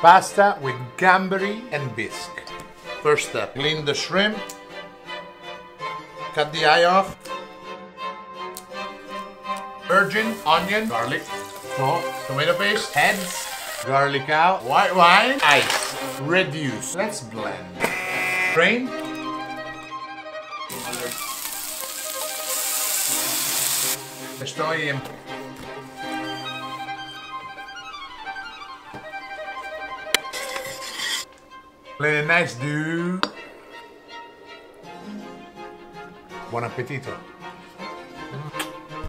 Pasta with gamberi and bisque. First step, clean the shrimp. Cut the eye off. Virgin, onion, garlic, salt, tomato paste, heads, garlic out, white wine, ice, reduce. Let's blend. Drain. Estoy en Play the nice, dude. Buon appetito.